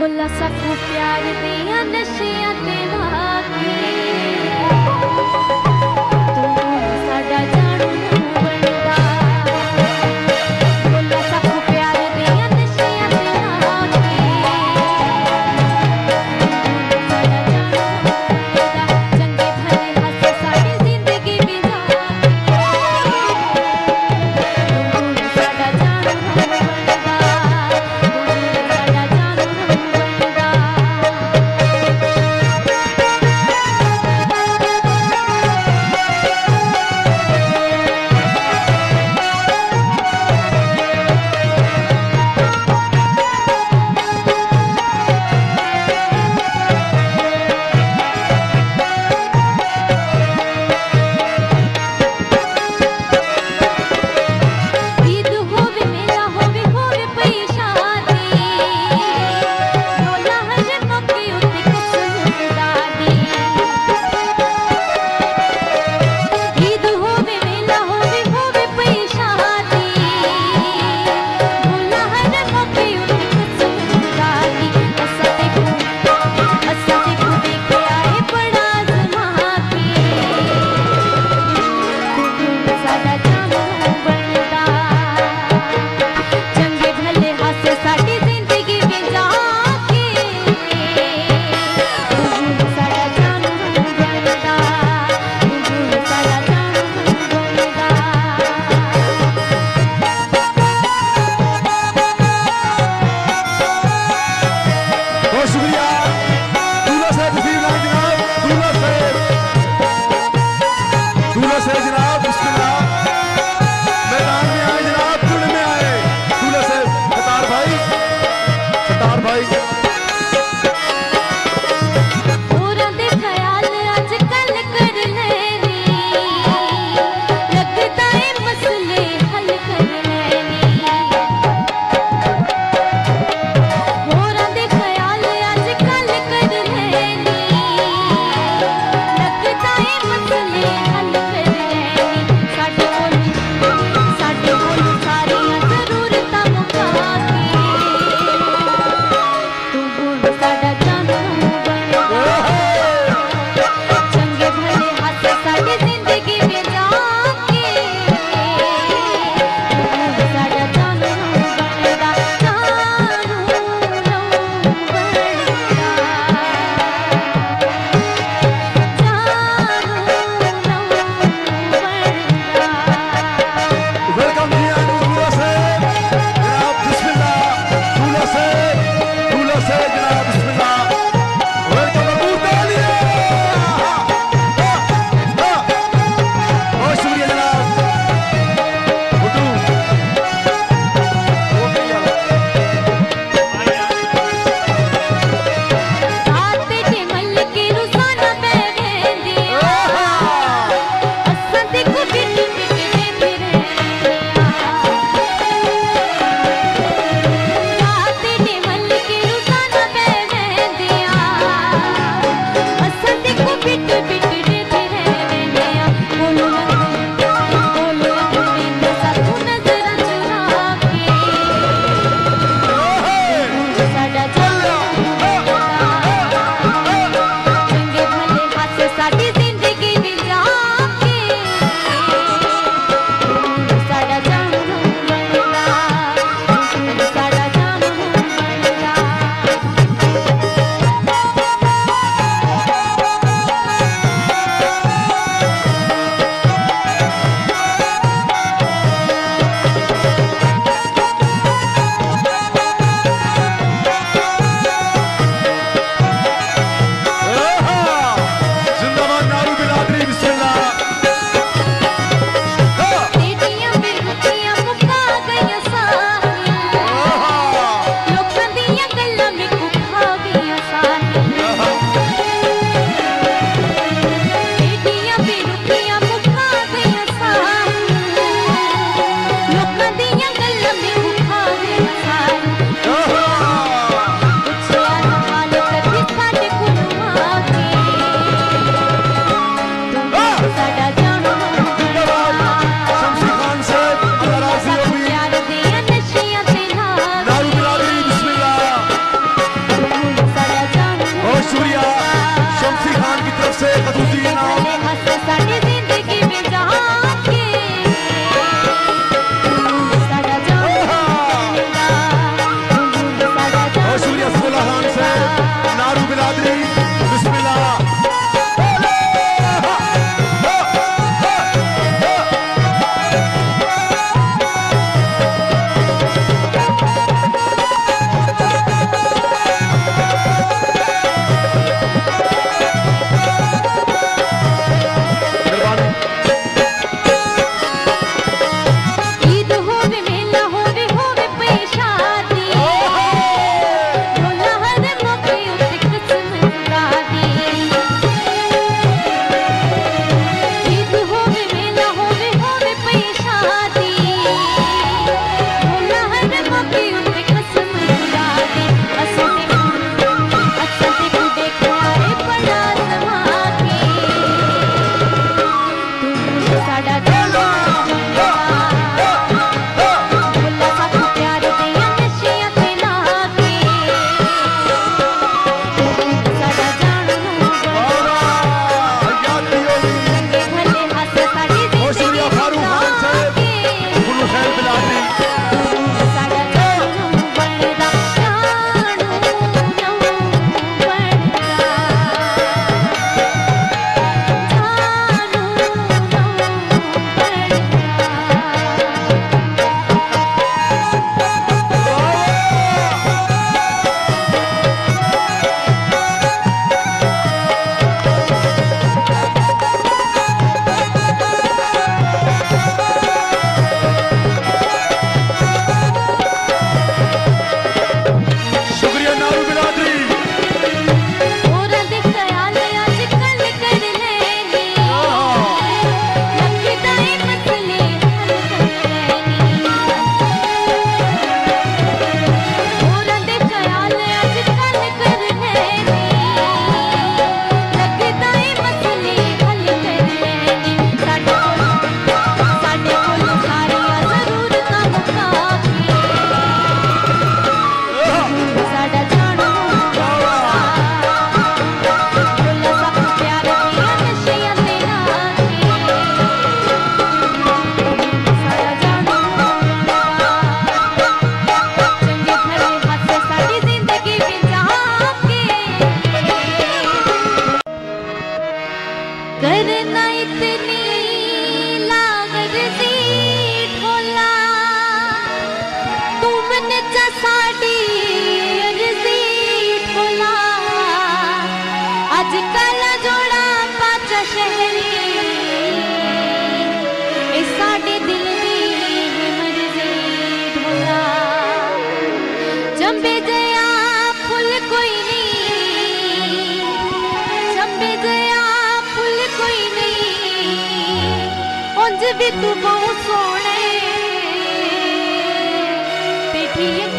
भुला सकूँ प्यार दिया नशिया तेरा। भी तू बहुत सोने। पेठी